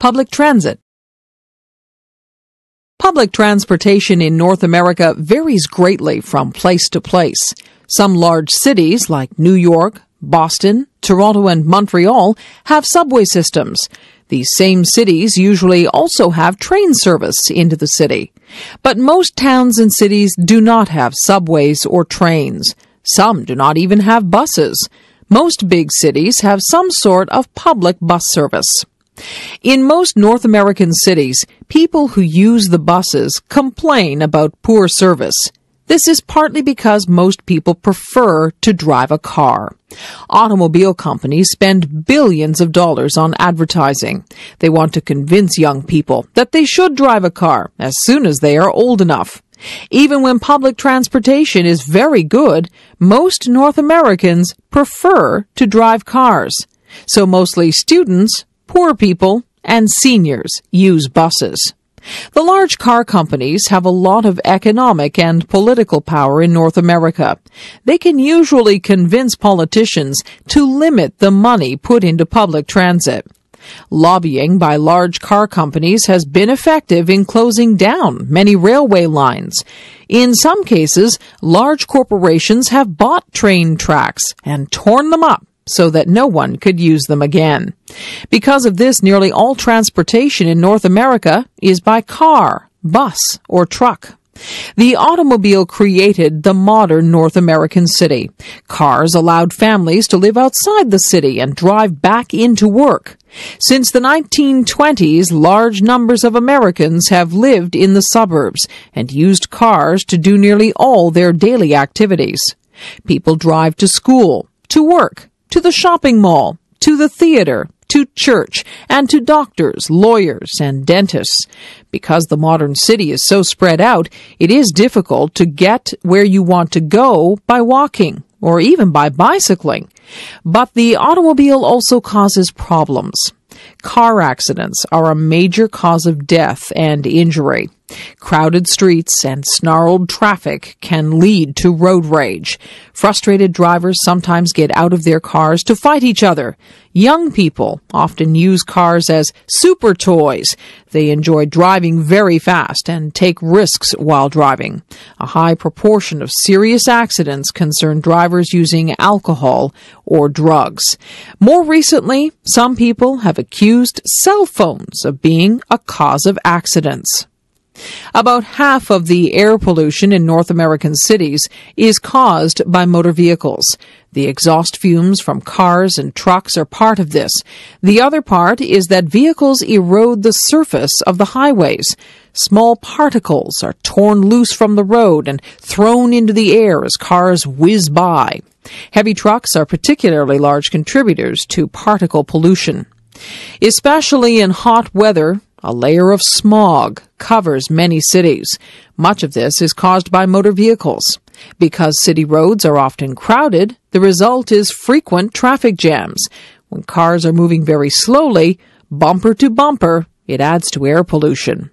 Public transit. Public transportation in North America varies greatly from place to place. Some large cities like New York, Boston, Toronto, and Montreal have subway systems. These same cities usually also have train service into the city. But most towns and cities do not have subways or trains. Some do not even have buses. Most big cities have some sort of public bus service. In most North American cities, people who use the buses complain about poor service. This is partly because most people prefer to drive a car. Automobile companies spend billions of dollars on advertising. They want to convince young people that they should drive a car as soon as they are old enough. Even when public transportation is very good, most North Americans prefer to drive cars. So mostly students, poor people, and seniors use buses. The large car companies have a lot of economic and political power in North America. They can usually convince politicians to limit the money put into public transit. Lobbying by large car companies has been effective in closing down many railway lines. In some cases, large corporations have bought train tracks and torn them up so that no one could use them again. Because of this, nearly all transportation in North America is by car, bus, or truck. The automobile created the modern North American city. Cars allowed families to live outside the city and drive back into work. Since the 1920s, large numbers of Americans have lived in the suburbs and used cars to do nearly all their daily activities. People drive to school, to work, to the shopping mall, to the theater, to church, and to doctors, lawyers, and dentists. Because the modern city is so spread out, it is difficult to get where you want to go by walking or even by bicycling. But the automobile also causes problems. Car accidents are a major cause of death and injury. Crowded streets and snarled traffic can lead to road rage. Frustrated drivers sometimes get out of their cars to fight each other. Young people often use cars as super toys. They enjoy driving very fast and take risks while driving. A high proportion of serious accidents concern drivers using alcohol or drugs. More recently, some people have accused cell phones of being a cause of accidents. About half of the air pollution in North American cities is caused by motor vehicles. The exhaust fumes from cars and trucks are part of this. The other part is that vehicles erode the surface of the highways. Small particles are torn loose from the road and thrown into the air as cars whiz by. Heavy trucks are particularly large contributors to particle pollution. Especially in hot weather, a layer of smog covers many cities. Much of this is caused by motor vehicles. Because city roads are often crowded, the result is frequent traffic jams. When cars are moving very slowly, bumper to bumper, it adds to air pollution.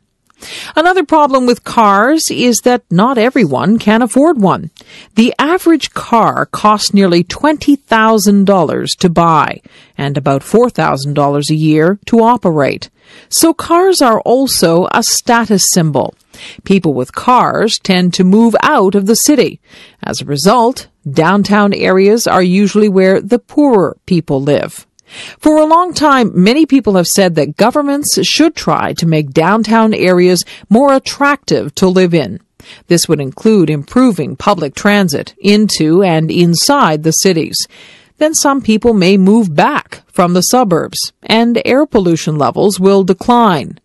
Another problem with cars is that not everyone can afford one. The average car costs nearly $20,000 to buy and about $4,000 a year to operate. So cars are also a status symbol. People with cars tend to move out of the city. As a result, downtown areas are usually where the poorer people live. For a long time, many people have said that governments should try to make downtown areas more attractive to live in. This would include improving public transit into and inside the cities. Then some people may move back from the suburbs and air pollution levels will decline.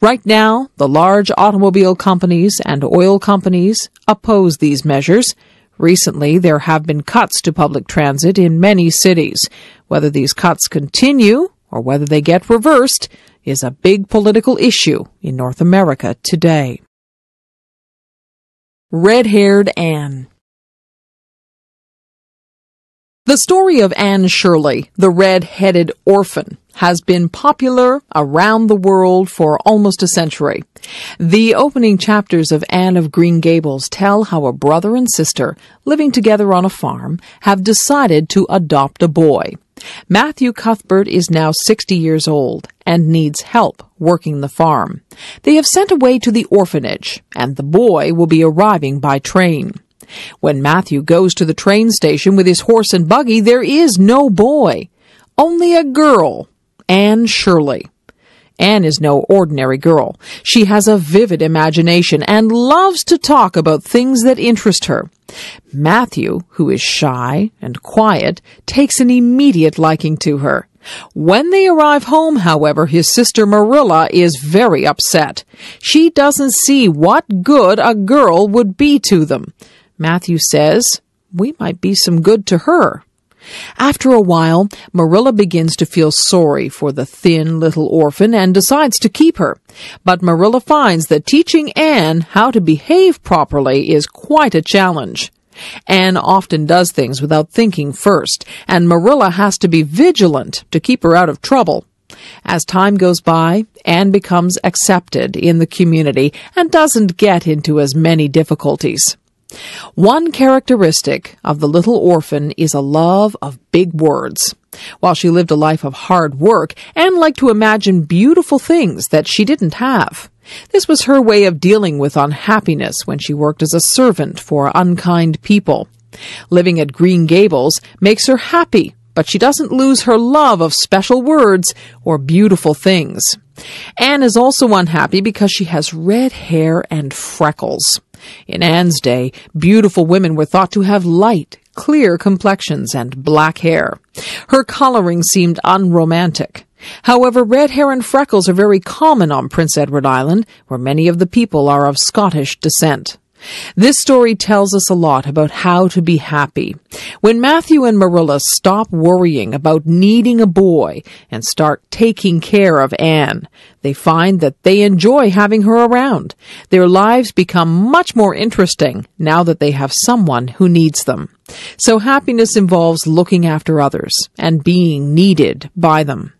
Right now, the large automobile companies and oil companies oppose these measures. Recently, there have been cuts to public transit in many cities. Whether these cuts continue or whether they get reversed is a big political issue in North America today. Red haired Anne. The story of Anne Shirley, the red-headed orphan, has been popular around the world for almost a century. The opening chapters of Anne of Green Gables tell how a brother and sister living together on a farm have decided to adopt a boy. Matthew Cuthbert is now 60 years old and needs help working the farm. They have sent away to the orphanage, and the boy will be arriving by train. When Matthew goes to the train station with his horse and buggy, there is no boy, only a girl, Anne Shirley. Anne is no ordinary girl. She has a vivid imagination and loves to talk about things that interest her. Matthew, who is shy and quiet, takes an immediate liking to her. When they arrive home, however, his sister Marilla is very upset. She doesn't see what good a girl would be to them. Matthew says, we might be some good to her. After a while, Marilla begins to feel sorry for the thin little orphan and decides to keep her. But Marilla finds that teaching Anne how to behave properly is quite a challenge. Anne often does things without thinking first, and Marilla has to be vigilant to keep her out of trouble. As time goes by, Anne becomes accepted in the community and doesn't get into as many difficulties. One characteristic of the little orphan is a love of big words. While she lived a life of hard work, Anne liked to imagine beautiful things that she didn't have. This was her way of dealing with unhappiness when she worked as a servant for unkind people. Living at Green Gables makes her happy, but she doesn't lose her love of special words or beautiful things. Anne is also unhappy because she has red hair and freckles. In Anne's day, beautiful women were thought to have light, clear complexions and black hair. Her coloring seemed unromantic. However, red hair and freckles are very common on Prince Edward Island, where many of the people are of Scottish descent. This story tells us a lot about how to be happy. When Matthew and Marilla stop worrying about needing a boy and start taking care of Anne, they find that they enjoy having her around. Their lives become much more interesting now that they have someone who needs them. So happiness involves looking after others and being needed by them.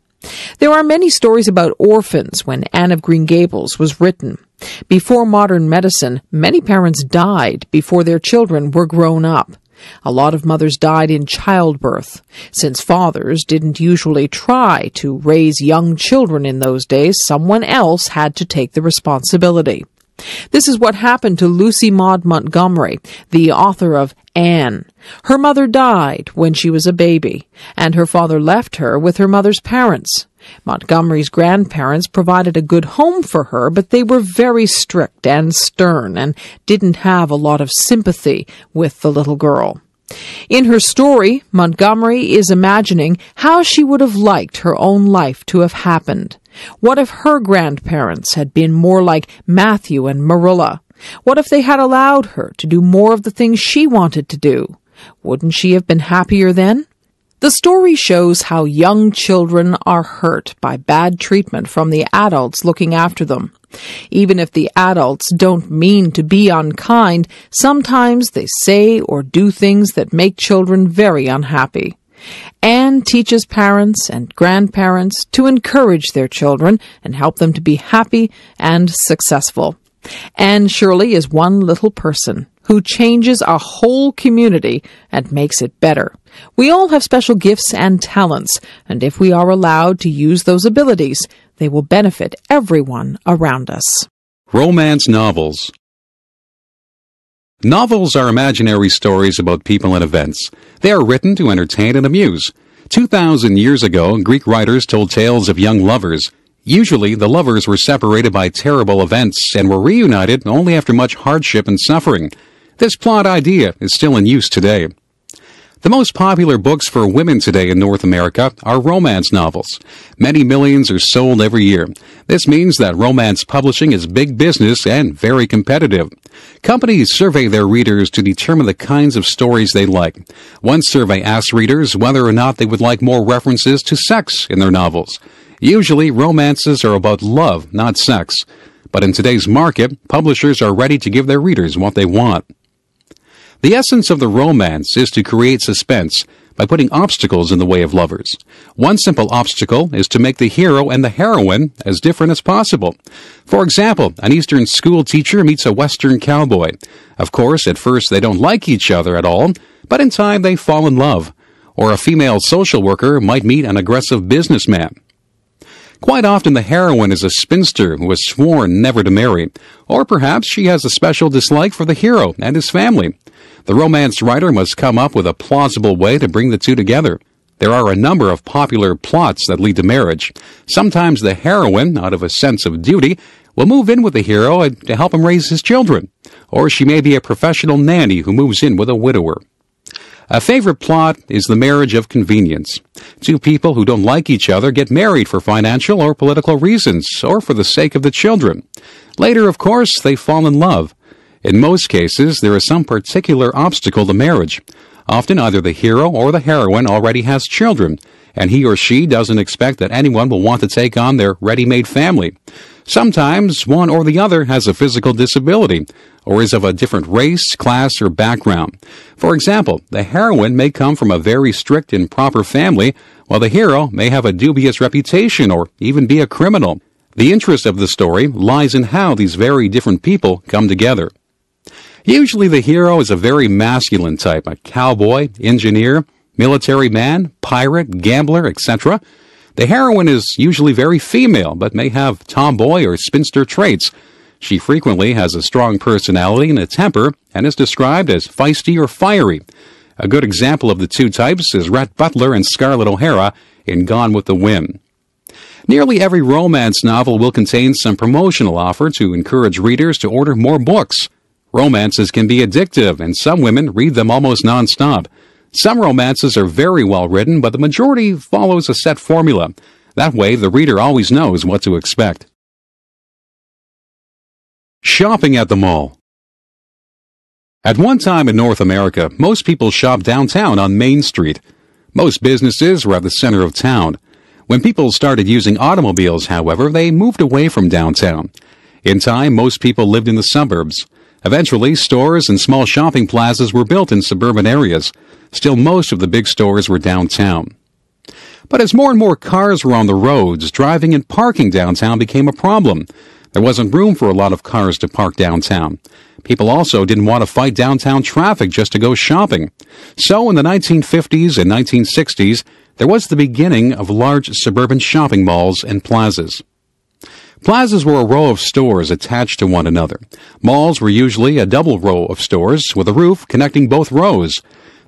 There are many stories about orphans when Anne of Green Gables was written. Before modern medicine, many parents died before their children were grown up. A lot of mothers died in childbirth. Since fathers didn't usually try to raise young children in those days, someone else had to take the responsibility. This is what happened to Lucy Maud Montgomery, the author of Anne. Her mother died when she was a baby, and her father left her with her mother's parents. Montgomery's grandparents provided a good home for her, but they were very strict and stern and didn't have a lot of sympathy with the little girl. In her story, Montgomery is imagining how she would have liked her own life to have happened. What if her grandparents had been more like Matthew and Marilla? What if they had allowed her to do more of the things she wanted to do? Wouldn't she have been happier then? The story shows how young children are hurt by bad treatment from the adults looking after them. Even if the adults don't mean to be unkind, sometimes they say or do things that make children very unhappy. Anne teaches parents and grandparents to encourage their children and help them to be happy and successful. Anne Shirley is one little person who changes a whole community and makes it better. We all have special gifts and talents, and if we are allowed to use those abilities, they will benefit everyone around us. Romance novels. Novels are imaginary stories about people and events. They are written to entertain and amuse. 2,000 years ago, Greek writers told tales of young lovers. Usually, the lovers were separated by terrible events and were reunited only after much hardship and suffering. This plot idea is still in use today. The most popular books for women today in North America are romance novels. Many millions are sold every year. This means that romance publishing is big business and very competitive. Companies survey their readers to determine the kinds of stories they like. One survey asks readers whether or not they would like more references to sex in their novels. Usually, romances are about love, not sex. But in today's market, publishers are ready to give their readers what they want. The essence of the romance is to create suspense by putting obstacles in the way of lovers. One simple obstacle is to make the hero and the heroine as different as possible. For example, an Eastern school teacher meets a Western cowboy. Of course, at first they don't like each other at all, but in time they fall in love. or a female social worker might meet an aggressive businessman. Quite often the heroine is a spinster who has sworn never to marry, or perhaps she has a special dislike for the hero and his family. The romance writer must come up with a plausible way to bring the two together. There are a number of popular plots that lead to marriage. Sometimes the heroine, out of a sense of duty, will move in with the hero to help him raise his children. Or she may be a professional nanny who moves in with a widower. A favorite plot is the marriage of convenience. Two people who don't like each other get married for financial or political reasons, or for the sake of the children. Later, of course, they fall in love. In most cases, there is some particular obstacle to marriage. Often either the hero or the heroine already has children, and he or she doesn't expect that anyone will want to take on their ready-made family. Sometimes one or the other has a physical disability, or is of a different race, class, or background. For example, the heroine may come from a very strict and proper family, while the hero may have a dubious reputation or even be a criminal. The interest of the story lies in how these very different people come together. Usually the hero is a very masculine type, a cowboy, engineer, military man, pirate, gambler, etc. The heroine is usually very female, but may have tomboy or spinster traits. She frequently has a strong personality and a temper, and is described as feisty or fiery. A good example of the two types is Rhett Butler and Scarlett O'Hara in Gone with the Wind. Nearly every romance novel will contain some promotional offer to encourage readers to order more books. Romances can be addictive, and some women read them almost nonstop. Some romances are very well written, but the majority follows a set formula. That way, the reader always knows what to expect. Shopping at the mall. At one time in North America, most people shopped downtown on Main Street. Most businesses were at the center of town. When people started using automobiles, however, they moved away from downtown. In time, most people lived in the suburbs. Eventually, stores and small shopping plazas were built in suburban areas. Still, most of the big stores were downtown. But as more and more cars were on the roads, driving and parking downtown became a problem. There wasn't room for a lot of cars to park downtown. People also didn't want to fight downtown traffic just to go shopping. So in the 1950s and 1960s, there was the beginning of large suburban shopping malls and plazas. Plazas were a row of stores attached to one another. Malls were usually a double row of stores with a roof connecting both rows.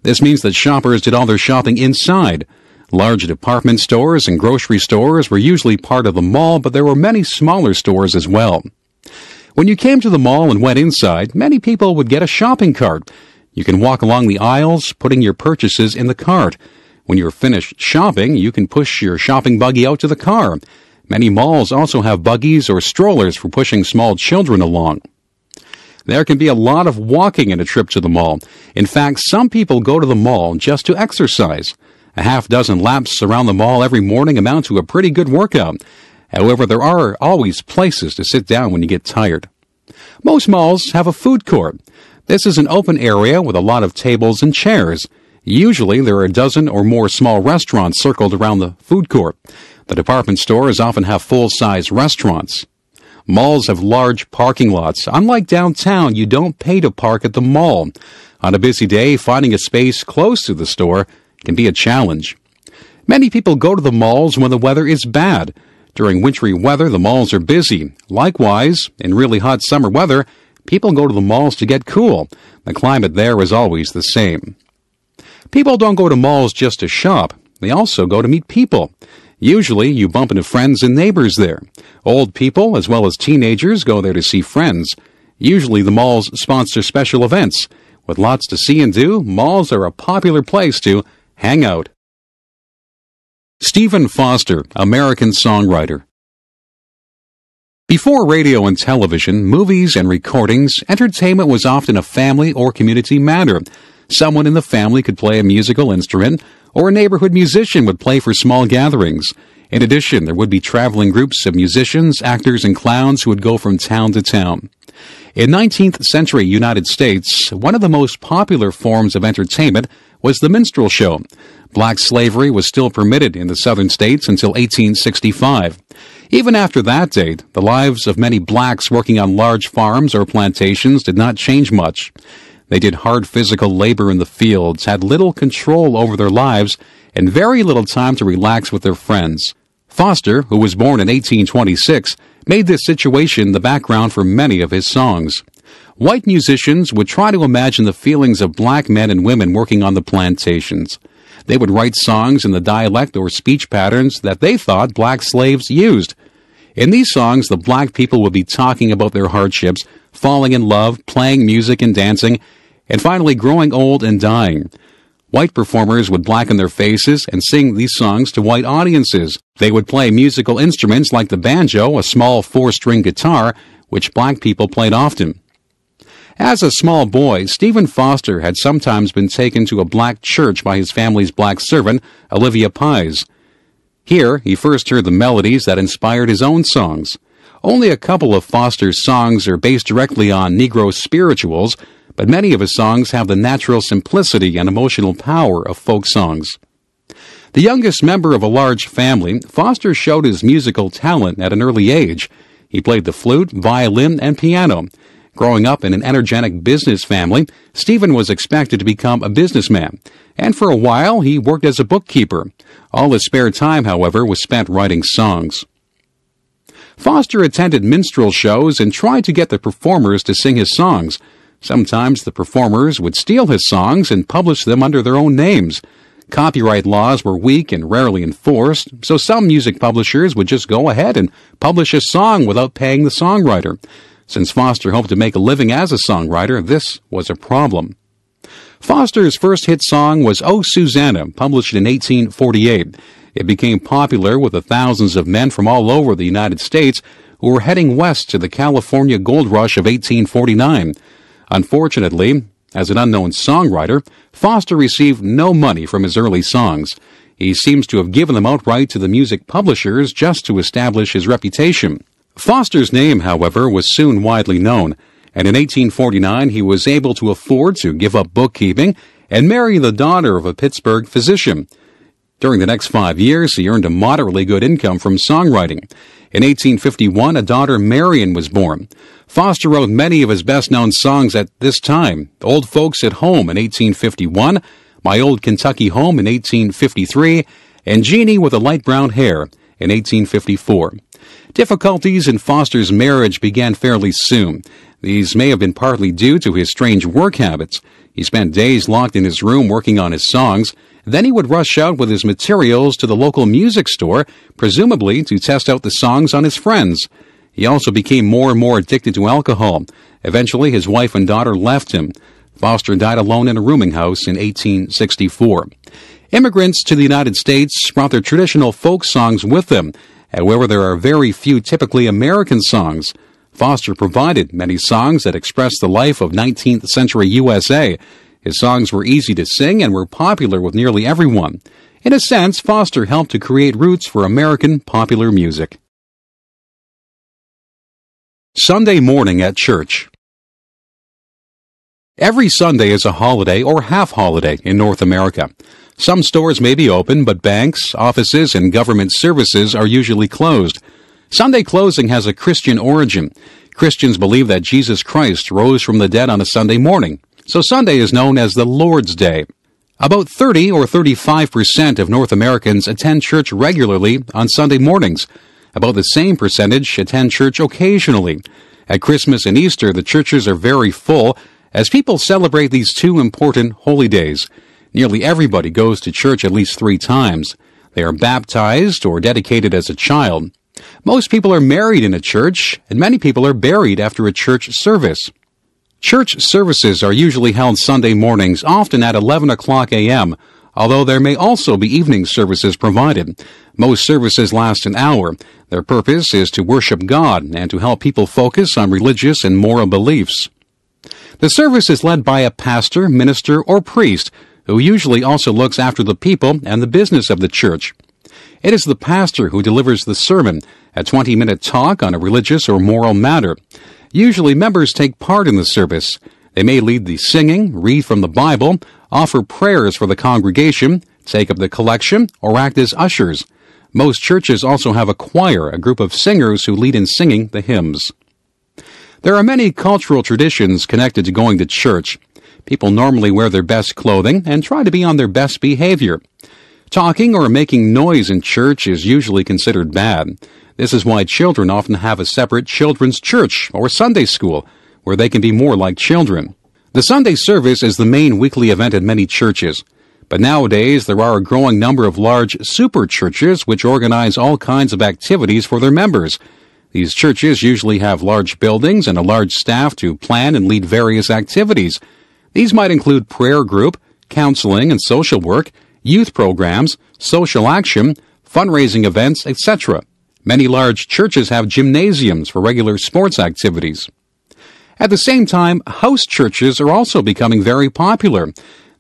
This means that shoppers did all their shopping inside. Large department stores and grocery stores were usually part of the mall, but there were many smaller stores as well. When you came to the mall and went inside, many people would get a shopping cart. You can walk along the aisles, putting your purchases in the cart. When you're finished shopping, you can push your shopping buggy out to the car. Many malls also have buggies or strollers for pushing small children along. There can be a lot of walking in a trip to the mall. In fact, some people go to the mall just to exercise. A half dozen laps around the mall every morning amount to a pretty good workout. However, there are always places to sit down when you get tired. Most malls have a food court. This is an open area with a lot of tables and chairs. Usually there are a dozen or more small restaurants circled around the food court. The department stores often have full-size restaurants. Malls have large parking lots. Unlike downtown, you don't pay to park at the mall. On a busy day, finding a space close to the store can be a challenge. Many people go to the malls when the weather is bad. During wintry weather, the malls are busy. Likewise, in really hot summer weather, people go to the malls to get cool. The climate there is always the same. People don't go to malls just to shop. They also go to meet people. Usually, you bump into friends and neighbors there. Old people, as well as teenagers, go there to see friends. Usually, the malls sponsor special events. With lots to see and do, malls are a popular place to hang out. Stephen Foster, American songwriter. Before radio and television, movies and recordings, entertainment was often a family or community matter. Someone in the family could play a musical instrument, or a neighborhood musician would play for small gatherings. In addition, there would be traveling groups of musicians, actors, and clowns who would go from town to town. In 19th century United States, one of the most popular forms of entertainment was the minstrel show. Black slavery was still permitted in the southern states until 1865. Even after that date, the lives of many blacks working on large farms or plantations did not change much. They did hard physical labor in the fields, had little control over their lives, and very little time to relax with their friends. Foster, who was born in 1826, made this situation the background for many of his songs. White musicians would try to imagine the feelings of black men and women working on the plantations. They would write songs in the dialect or speech patterns that they thought black slaves used. In these songs, the black people would be talking about their hardships, falling in love, playing music and dancing, and finally growing old and dying. White performers would blacken their faces and sing these songs to white audiences. They would play musical instruments like the banjo, a small four-string guitar, which black people played often. As a small boy, Stephen Foster had sometimes been taken to a black church by his family's black servant, Olivia Pies. Here, he first heard the melodies that inspired his own songs. Only a couple of Foster's songs are based directly on Negro spirituals, but many of his songs have the natural simplicity and emotional power of folk songs. The youngest member of a large family, Foster showed his musical talent at an early age. He played the flute, violin, and piano. Growing up in an energetic business family, Stephen was expected to become a businessman, and for a while he worked as a bookkeeper. All his spare time, however, was spent writing songs. Foster attended minstrel shows and tried to get the performers to sing his songs. Sometimes the performers would steal his songs and publish them under their own names. Copyright laws were weak and rarely enforced, so some music publishers would just go ahead and publish a song without paying the songwriter. Since Foster hoped to make a living as a songwriter, this was a problem. Foster's first hit song was Oh Susanna, published in 1848. It became popular with the thousands of men from all over the United States who were heading west to the California gold rush of 1849. Unfortunately, as an unknown songwriter, Foster received no money from his early songs. He seems to have given them outright to the music publishers just to establish his reputation. Foster's name, however, was soon widely known, and in 1849 he was able to afford to give up bookkeeping and marry the daughter of a Pittsburgh physician. During the next five years, he earned a moderately good income from songwriting. In 1851, a daughter, Marion, was born. Foster wrote many of his best known songs at this time Old Folks at Home in 1851, My Old Kentucky Home in 1853, and Jeannie with the Light Brown Hair in 1854. Difficulties in Foster's marriage began fairly soon. These may have been partly due to his strange work habits. He spent days locked in his room working on his songs. Then he would rush out with his materials to the local music store, presumably to test out the songs on his friends. He also became more and more addicted to alcohol. Eventually, his wife and daughter left him. Foster died alone in a rooming house in 1864. Immigrants to the United States brought their traditional folk songs with them, However, there are very few typically American songs. Foster provided many songs that expressed the life of 19th century USA. His songs were easy to sing and were popular with nearly everyone. In a sense, Foster helped to create roots for American popular music. Sunday morning at church. Every Sunday is a holiday or half holiday in North America. Some stores may be open, but banks, offices, and government services are usually closed. Sunday closing has a Christian origin. Christians believe that Jesus Christ rose from the dead on a Sunday morning, so Sunday is known as the Lord's Day. About 30 or 35 percent of North Americans attend church regularly on Sunday mornings. About the same percentage attend church occasionally. At Christmas and Easter, the churches are very full as people celebrate these two important holy days. Nearly everybody goes to church at least three times. They are baptized or dedicated as a child. Most people are married in a church, and many people are buried after a church service. Church services are usually held Sunday mornings, often at 11 o'clock a.m., although there may also be evening services provided. Most services last an hour. Their purpose is to worship God and to help people focus on religious and moral beliefs. The service is led by a pastor, minister, or priest who usually also looks after the people and the business of the church. It is the pastor who delivers the sermon, a 20 minute talk on a religious or moral matter. Usually members take part in the service. They may lead the singing, read from the Bible, offer prayers for the congregation, take up the collection, or act as ushers. Most churches also have a choir, a group of singers who lead in singing the hymns. There are many cultural traditions connected to going to church. People normally wear their best clothing and try to be on their best behavior. Talking or making noise in church is usually considered bad. This is why children often have a separate children's church or Sunday school where they can be more like children. The Sunday service is the main weekly event at many churches. But nowadays, there are a growing number of large super churches which organize all kinds of activities for their members. These churches usually have large buildings and a large staff to plan and lead various activities. These might include prayer group, counseling and social work, youth programs, social action, fundraising events, etc. Many large churches have gymnasiums for regular sports activities. At the same time, house churches are also becoming very popular.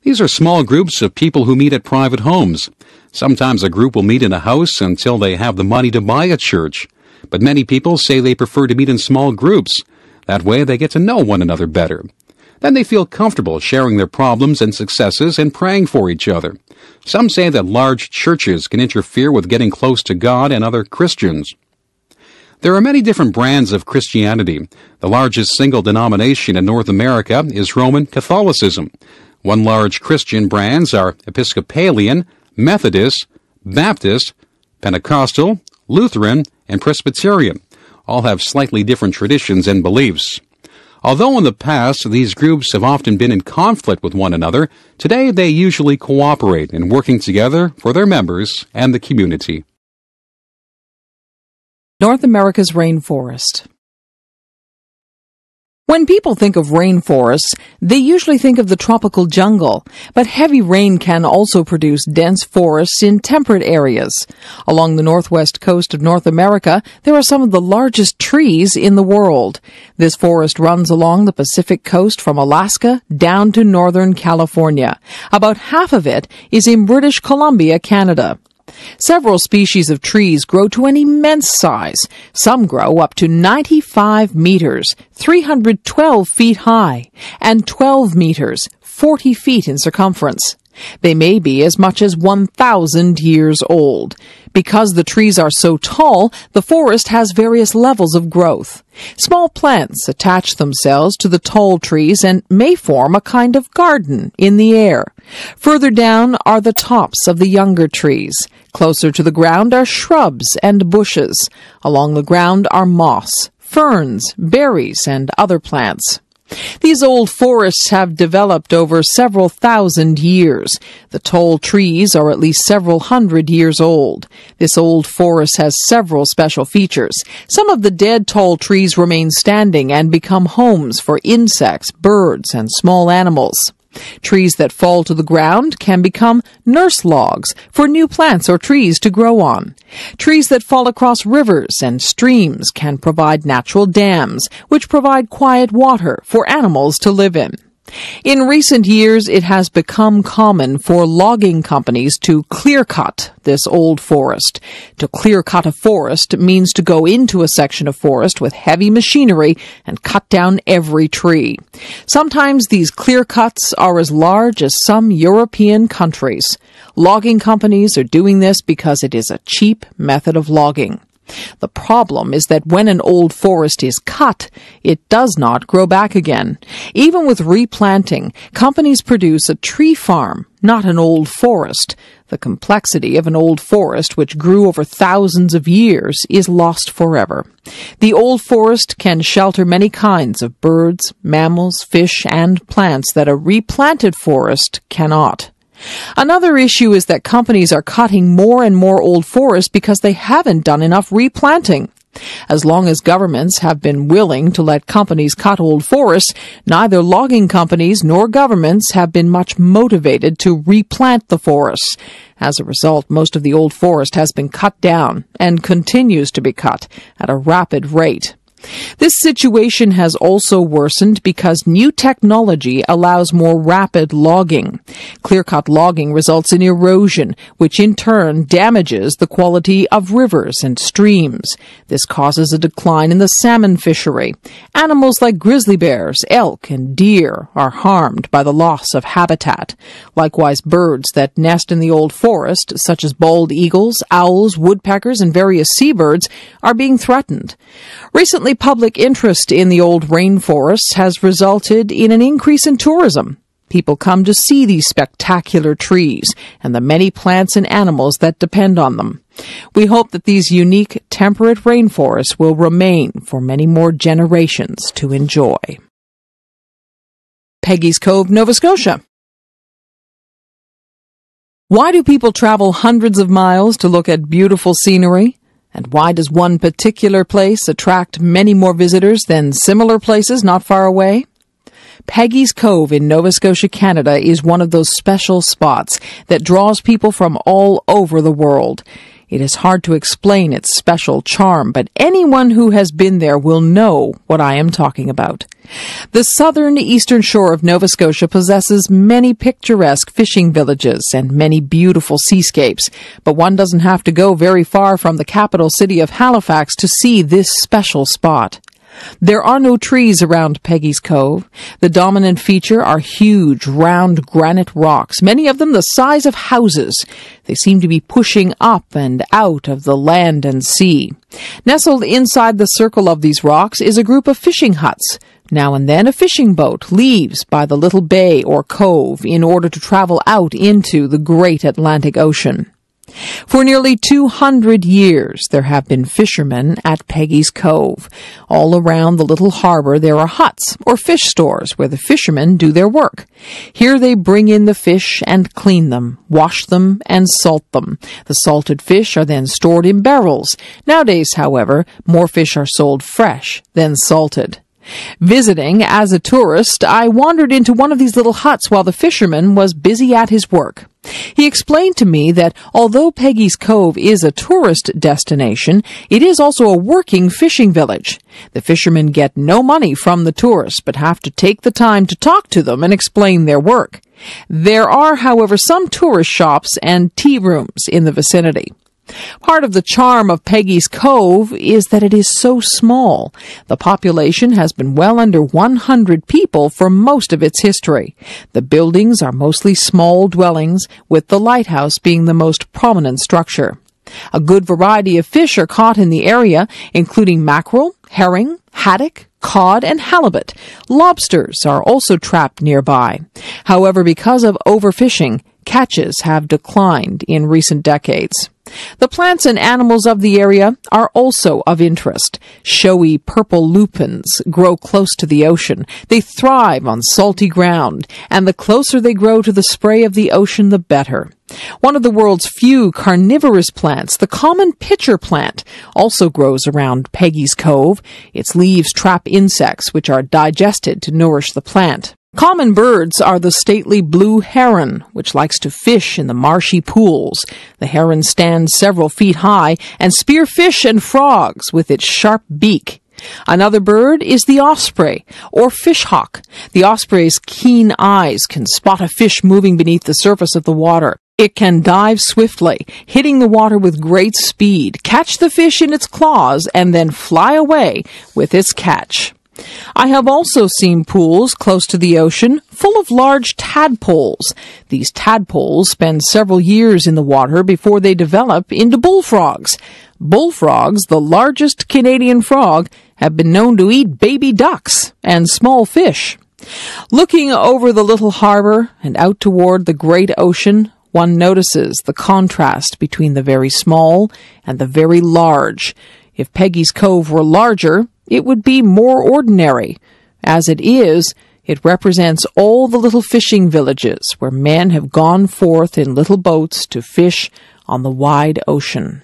These are small groups of people who meet at private homes. Sometimes a group will meet in a house until they have the money to buy a church. But many people say they prefer to meet in small groups. That way they get to know one another better. Then they feel comfortable sharing their problems and successes and praying for each other. Some say that large churches can interfere with getting close to God and other Christians. There are many different brands of Christianity. The largest single denomination in North America is Roman Catholicism. One large Christian brands are Episcopalian, Methodist, Baptist, Pentecostal, Lutheran, and Presbyterian. All have slightly different traditions and beliefs. Although in the past these groups have often been in conflict with one another, today they usually cooperate in working together for their members and the community. North America's rainforest. When people think of rainforests, they usually think of the tropical jungle, but heavy rain can also produce dense forests in temperate areas. Along the northwest coast of North America, there are some of the largest trees in the world. This forest runs along the Pacific coast from Alaska down to northern California. About half of it is in British Columbia, Canada. Several species of trees grow to an immense size. Some grow up to 95 meters, 312 feet high, and 12 meters, 40 feet in circumference. They may be as much as 1,000 years old. Because the trees are so tall, the forest has various levels of growth. Small plants attach themselves to the tall trees and may form a kind of garden in the air. Further down are the tops of the younger trees. Closer to the ground are shrubs and bushes. Along the ground are moss, ferns, berries, and other plants. These old forests have developed over several thousand years. The tall trees are at least several hundred years old. This old forest has several special features. Some of the dead tall trees remain standing and become homes for insects, birds, and small animals. Trees that fall to the ground can become nurse logs for new plants or trees to grow on. Trees that fall across rivers and streams can provide natural dams, which provide quiet water for animals to live in. In recent years, it has become common for logging companies to clear cut this old forest. To clear cut a forest means to go into a section of forest with heavy machinery and cut down every tree. Sometimes these clear cuts are as large as some European countries. Logging companies are doing this because it is a cheap method of logging. The problem is that when an old forest is cut, it does not grow back again. Even with replanting, companies produce a tree farm, not an old forest. The complexity of an old forest, which grew over thousands of years, is lost forever. The old forest can shelter many kinds of birds, mammals, fish, and plants that a replanted forest cannot. Another issue is that companies are cutting more and more old forests because they haven't done enough replanting. As long as governments have been willing to let companies cut old forests, neither logging companies nor governments have been much motivated to replant the forests. As a result, most of the old forest has been cut down and continues to be cut at a rapid rate. This situation has also worsened because new technology allows more rapid logging. Clear-cut logging results in erosion, which in turn damages the quality of rivers and streams. This causes a decline in the salmon fishery. Animals like grizzly bears, elk, and deer are harmed by the loss of habitat. Likewise, birds that nest in the old forest, such as bald eagles, owls, woodpeckers, and various seabirds, are being threatened. Recently, public interest in the old rainforests has resulted in an increase in tourism. People come to see these spectacular trees and the many plants and animals that depend on them. We hope that these unique temperate rainforests will remain for many more generations to enjoy. Peggy's Cove, Nova Scotia. Why do people travel hundreds of miles to look at beautiful scenery? And why does one particular place attract many more visitors than similar places not far away? Peggy's Cove in Nova Scotia, Canada is one of those special spots that draws people from all over the world. It is hard to explain its special charm, but anyone who has been there will know what I am talking about. The southern eastern shore of Nova Scotia possesses many picturesque fishing villages and many beautiful seascapes, but one doesn't have to go very far from the capital city of Halifax to see this special spot. There are no trees around Peggy's Cove. The dominant feature are huge, round granite rocks, many of them the size of houses. They seem to be pushing up and out of the land and sea. Nestled inside the circle of these rocks is a group of fishing huts. Now and then a fishing boat leaves by the little bay or cove in order to travel out into the great Atlantic Ocean. For nearly 200 years, there have been fishermen at Peggy's Cove. All around the little harbor, there are huts or fish stores where the fishermen do their work. Here they bring in the fish and clean them, wash them, and salt them. The salted fish are then stored in barrels. Nowadays, however, more fish are sold fresh than salted. Visiting as a tourist, I wandered into one of these little huts while the fisherman was busy at his work. He explained to me that although Peggy's Cove is a tourist destination, it is also a working fishing village. The fishermen get no money from the tourists, but have to take the time to talk to them and explain their work. There are, however, some tourist shops and tea rooms in the vicinity. Part of the charm of Peggy's Cove is that it is so small. The population has been well under 100 people for most of its history. The buildings are mostly small dwellings, with the lighthouse being the most prominent structure. A good variety of fish are caught in the area, including mackerel, herring, haddock, cod, and halibut. Lobsters are also trapped nearby. However, because of overfishing, catches have declined in recent decades. The plants and animals of the area are also of interest. Showy purple lupins grow close to the ocean. They thrive on salty ground, and the closer they grow to the spray of the ocean, the better. One of the world's few carnivorous plants, the common pitcher plant, also grows around Peggy's Cove. Its leaves trap insects, which are digested to nourish the plant. Common birds are the stately blue heron, which likes to fish in the marshy pools. The heron stands several feet high and spear fish and frogs with its sharp beak. Another bird is the osprey, or fish hawk. The osprey's keen eyes can spot a fish moving beneath the surface of the water. It can dive swiftly, hitting the water with great speed, catch the fish in its claws, and then fly away with its catch. I have also seen pools close to the ocean full of large tadpoles. These tadpoles spend several years in the water before they develop into bullfrogs. Bullfrogs, the largest Canadian frog, have been known to eat baby ducks and small fish. Looking over the little harbor and out toward the great ocean, one notices the contrast between the very small and the very large. If Peggy's Cove were larger, it would be more ordinary. As it is, it represents all the little fishing villages where men have gone forth in little boats to fish on the wide ocean.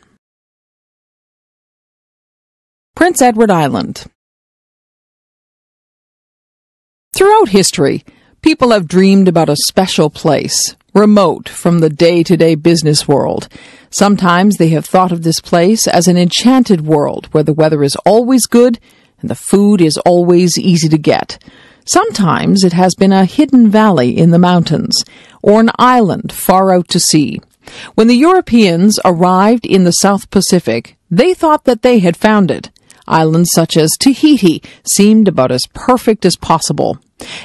Prince Edward Island Throughout history, people have dreamed about a special place, remote from the day-to-day business world. Sometimes they have thought of this place as an enchanted world where the weather is always good and the food is always easy to get. Sometimes it has been a hidden valley in the mountains or an island far out to sea. When the Europeans arrived in the South Pacific, they thought that they had found it. Islands such as Tahiti seemed about as perfect as possible.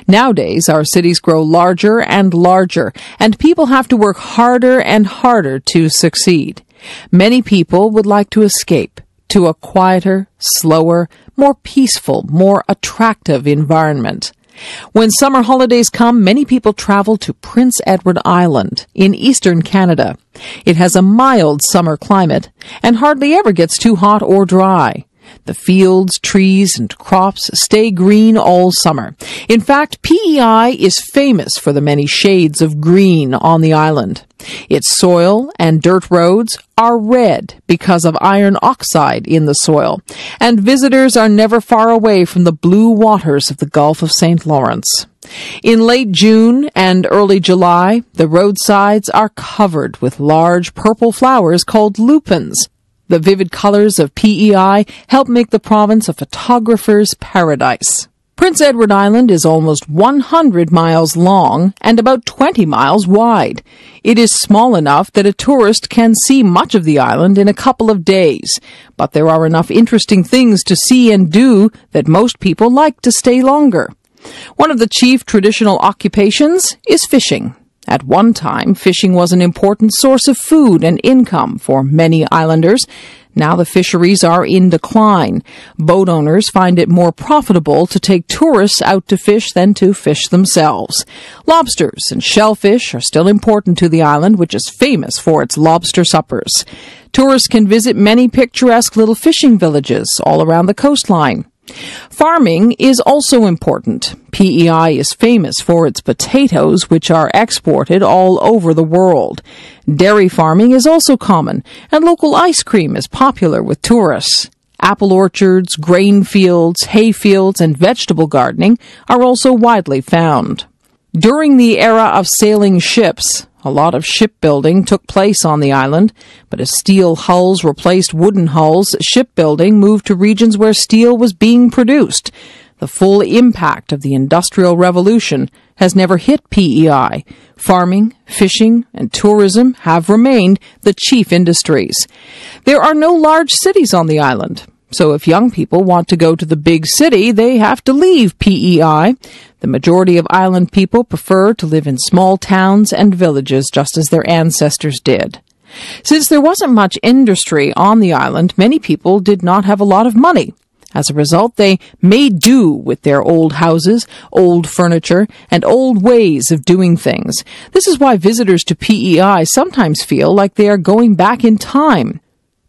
Nowadays, our cities grow larger and larger, and people have to work harder and harder to succeed. Many people would like to escape to a quieter, slower, more peaceful, more attractive environment. When summer holidays come, many people travel to Prince Edward Island in eastern Canada. It has a mild summer climate and hardly ever gets too hot or dry. The fields, trees, and crops stay green all summer. In fact, PEI is famous for the many shades of green on the island. Its soil and dirt roads are red because of iron oxide in the soil, and visitors are never far away from the blue waters of the Gulf of St. Lawrence. In late June and early July, the roadsides are covered with large purple flowers called lupins. The vivid colors of PEI help make the province a photographer's paradise. Prince Edward Island is almost 100 miles long and about 20 miles wide. It is small enough that a tourist can see much of the island in a couple of days, but there are enough interesting things to see and do that most people like to stay longer. One of the chief traditional occupations is fishing. At one time, fishing was an important source of food and income for many islanders. Now the fisheries are in decline. Boat owners find it more profitable to take tourists out to fish than to fish themselves. Lobsters and shellfish are still important to the island, which is famous for its lobster suppers. Tourists can visit many picturesque little fishing villages all around the coastline. Farming is also important. PEI is famous for its potatoes, which are exported all over the world. Dairy farming is also common, and local ice cream is popular with tourists. Apple orchards, grain fields, hay fields, and vegetable gardening are also widely found. During the era of sailing ships, a lot of shipbuilding took place on the island, but as steel hulls replaced wooden hulls, shipbuilding moved to regions where steel was being produced. The full impact of the Industrial Revolution has never hit PEI. Farming, fishing, and tourism have remained the chief industries. There are no large cities on the island. So if young people want to go to the big city, they have to leave PEI. The majority of island people prefer to live in small towns and villages just as their ancestors did. Since there wasn't much industry on the island, many people did not have a lot of money. As a result, they made do with their old houses, old furniture, and old ways of doing things. This is why visitors to PEI sometimes feel like they are going back in time.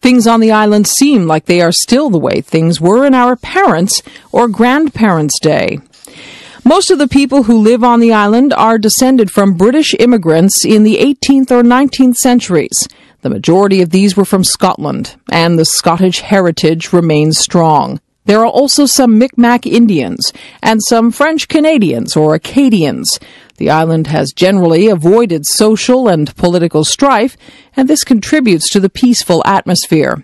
Things on the island seem like they are still the way things were in our parents' or grandparents' day. Most of the people who live on the island are descended from British immigrants in the 18th or 19th centuries. The majority of these were from Scotland, and the Scottish heritage remains strong. There are also some Micmac Indians and some French Canadians or Acadians. The island has generally avoided social and political strife, and this contributes to the peaceful atmosphere.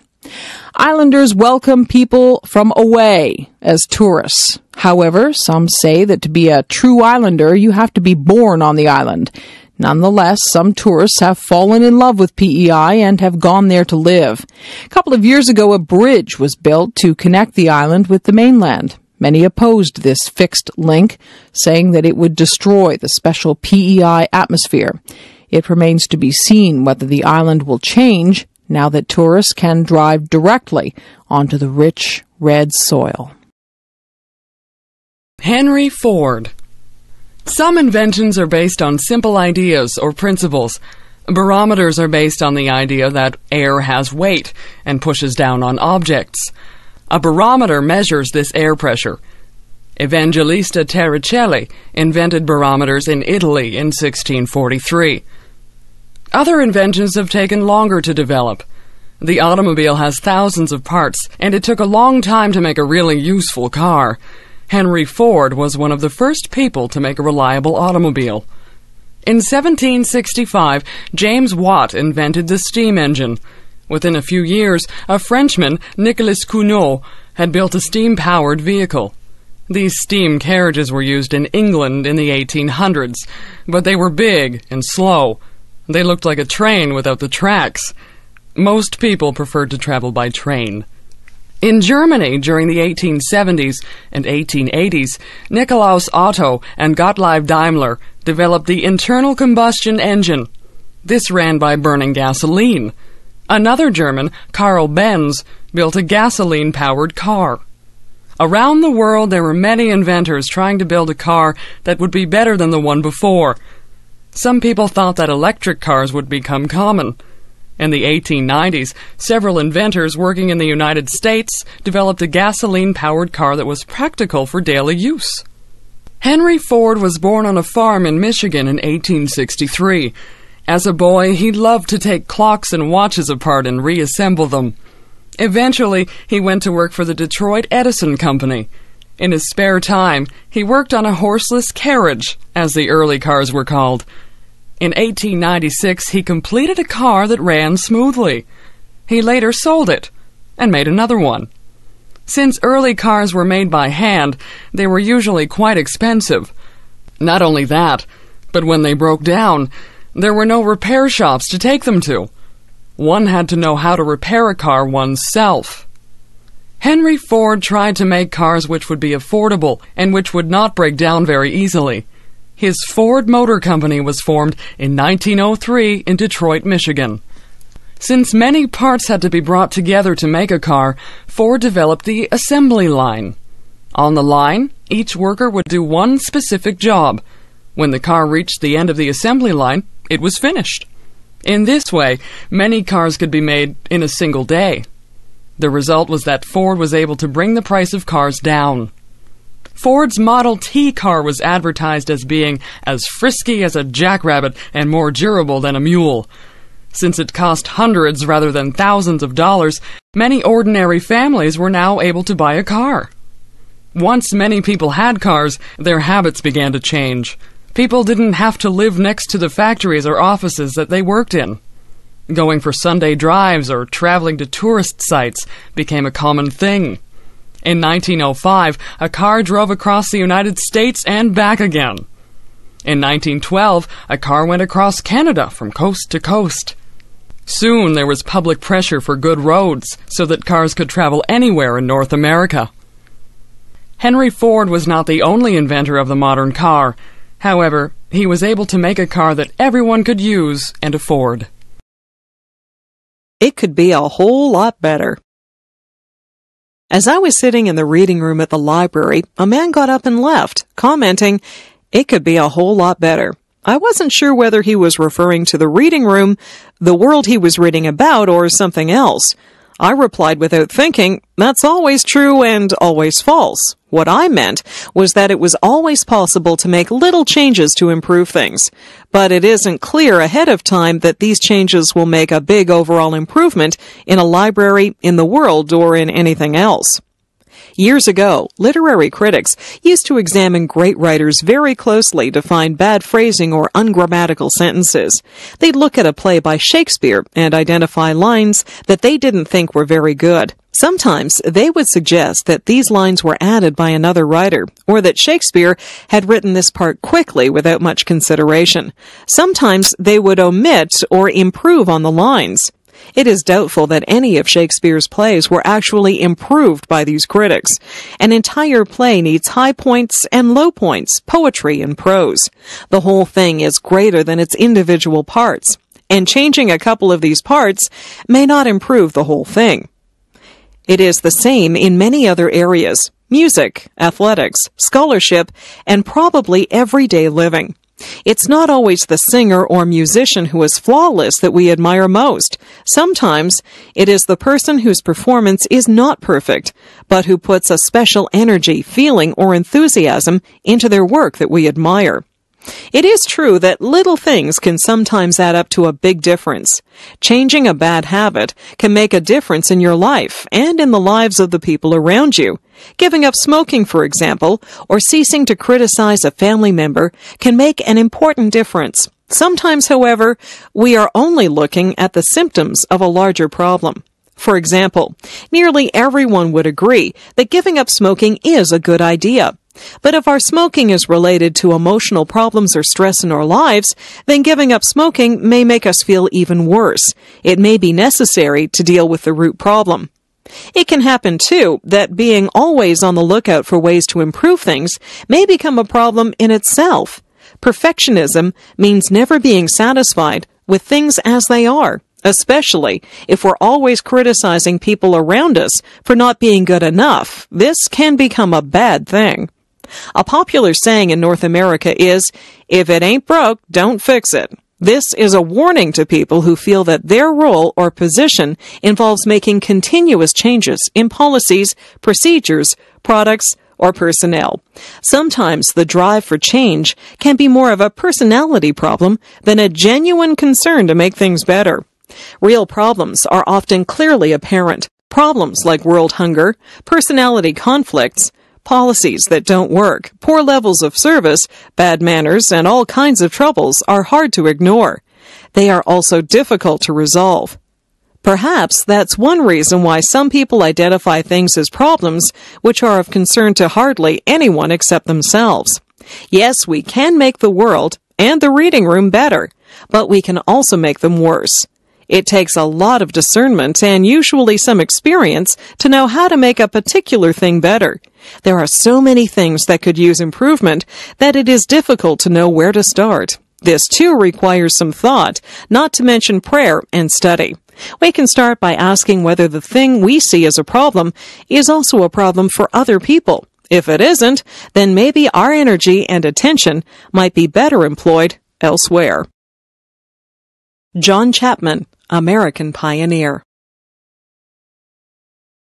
Islanders welcome people from away as tourists. However, some say that to be a true islander, you have to be born on the island. Nonetheless, some tourists have fallen in love with PEI and have gone there to live. A couple of years ago, a bridge was built to connect the island with the mainland. Many opposed this fixed link, saying that it would destroy the special PEI atmosphere. It remains to be seen whether the island will change now that tourists can drive directly onto the rich red soil. Henry Ford. Some inventions are based on simple ideas or principles. Barometers are based on the idea that air has weight and pushes down on objects. A barometer measures this air pressure. Evangelista Torricelli invented barometers in Italy in 1643. Other inventions have taken longer to develop. The automobile has thousands of parts, and it took a long time to make a really useful car. Henry Ford was one of the first people to make a reliable automobile. In 1765, James Watt invented the steam engine. Within a few years, a Frenchman, Nicolas Cugnot, had built a steam-powered vehicle. These steam carriages were used in England in the 1800s, but they were big and slow. They looked like a train without the tracks. Most people preferred to travel by train. In Germany during the 1870s and 1880s, Nikolaus Otto and Gottlieb Daimler developed the internal combustion engine. This ran by burning gasoline. Another German, Karl Benz, built a gasoline powered car. Around the world, there were many inventors trying to build a car that would be better than the one before. Some people thought that electric cars would become common. In the 1890s, several inventors working in the United States developed a gasoline powered car that was practical for daily use. Henry Ford was born on a farm in Michigan in 1863. As a boy, he loved to take clocks and watches apart and reassemble them. Eventually, he went to work for the Detroit Edison Company. In his spare time, he worked on a horseless carriage, as the early cars were called. In 1896, he completed a car that ran smoothly. He later sold it and made another one. Since early cars were made by hand, they were usually quite expensive. Not only that, but when they broke down, there were no repair shops to take them to. One had to know how to repair a car oneself. Henry Ford tried to make cars which would be affordable and which would not break down very easily. His Ford Motor Company was formed in 1903 in Detroit, Michigan. Since many parts had to be brought together to make a car, Ford developed the assembly line. On the line, each worker would do one specific job. When the car reached the end of the assembly line, it was finished. In this way, many cars could be made in a single day. The result was that Ford was able to bring the price of cars down. Ford's Model T car was advertised as being as frisky as a jackrabbit and more durable than a mule. Since it cost hundreds rather than thousands of dollars, many ordinary families were now able to buy a car. Once many people had cars, their habits began to change. People didn't have to live next to the factories or offices that they worked in. Going for Sunday drives or traveling to tourist sites became a common thing. In 1905, a car drove across the United States and back again. In 1912, a car went across Canada from coast to coast. Soon there was public pressure for good roads so that cars could travel anywhere in North America. Henry Ford was not the only inventor of the modern car. However, he was able to make a car that everyone could use and afford. It could be a whole lot better. As I was sitting in the reading room at the library, a man got up and left, commenting, It could be a whole lot better. I wasn't sure whether he was referring to the reading room, the world he was reading about, or something else. I replied without thinking, that's always true and always false. What I meant was that it was always possible to make little changes to improve things. But it isn't clear ahead of time that these changes will make a big overall improvement in a library, in the world, or in anything else. Years ago, literary critics used to examine great writers very closely to find bad phrasing or ungrammatical sentences. They'd look at a play by Shakespeare and identify lines that they didn't think were very good. Sometimes they would suggest that these lines were added by another writer, or that Shakespeare had written this part quickly without much consideration. Sometimes they would omit or improve on the lines. It is doubtful that any of Shakespeare's plays were actually improved by these critics. An entire play needs high points and low points, poetry and prose. The whole thing is greater than its individual parts, and changing a couple of these parts may not improve the whole thing. It is the same in many other areas music, athletics, scholarship, and probably everyday living. It's not always the singer or musician who is flawless that we admire most. Sometimes it is the person whose performance is not perfect, but who puts a special energy, feeling, or enthusiasm into their work that we admire. It is true that little things can sometimes add up to a big difference. Changing a bad habit can make a difference in your life and in the lives of the people around you. Giving up smoking, for example, or ceasing to criticize a family member can make an important difference. Sometimes, however, we are only looking at the symptoms of a larger problem. For example, nearly everyone would agree that giving up smoking is a good idea. But if our smoking is related to emotional problems or stress in our lives, then giving up smoking may make us feel even worse. It may be necessary to deal with the root problem. It can happen too that being always on the lookout for ways to improve things may become a problem in itself. Perfectionism means never being satisfied with things as they are. especially if we're always criticizing people around us for not being good enough. This can become a bad thing. A popular saying in North America is, if it ain't broke, don't fix it. This is a warning to people who feel that their role or position involves making continuous changes in policies, procedures, products, or personnel. Sometimes the drive for change can be more of a personality problem than a genuine concern to make things better. Real problems are often clearly apparent. Problems like world hunger, personality conflicts, policies that don't work, poor levels of service, bad manners, and all kinds of troubles are hard to ignore. They are also difficult to resolve. Perhaps that's one reason why some people identify things as problems which are of concern to hardly anyone except themselves. Yes, we can make the world and the reading room better, but we can also make them worse. It takes a lot of discernment and usually some experience to know how to make a particular thing better. There are so many things that could use improvement that it is difficult to know where to start. This too requires some thought, not to mention prayer and study. We can start by asking whether the thing we see as a problem is also a problem for other people. If it isn't, then maybe our energy and attention might be better employed elsewhere. John Chapman, American Pioneer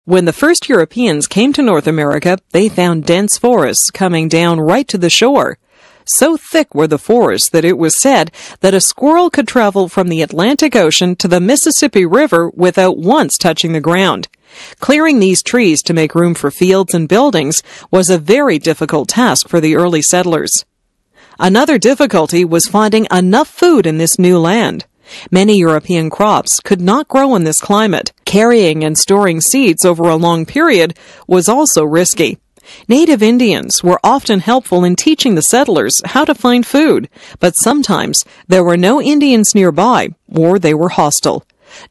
when the first Europeans came to North America, they found dense forests coming down right to the shore. So thick were the forests that it was said that a squirrel could travel from the Atlantic Ocean to the Mississippi River without once touching the ground. Clearing these trees to make room for fields and buildings was a very difficult task for the early settlers. Another difficulty was finding enough food in this new land. Many European crops could not grow in this climate. Carrying and storing seeds over a long period was also risky. Native Indians were often helpful in teaching the settlers how to find food, but sometimes there were no Indians nearby, or they were hostile.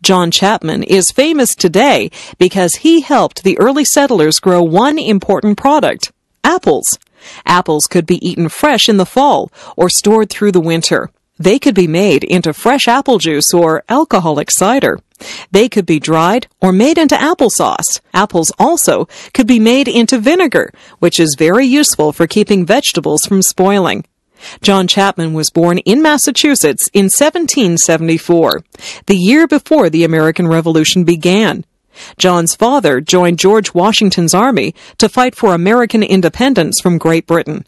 John Chapman is famous today because he helped the early settlers grow one important product apples. Apples could be eaten fresh in the fall or stored through the winter. They could be made into fresh apple juice or alcoholic cider. They could be dried or made into applesauce. Apples also could be made into vinegar, which is very useful for keeping vegetables from spoiling. John Chapman was born in Massachusetts in 1774, the year before the American Revolution began. John's father joined George Washington's army to fight for American independence from Great Britain.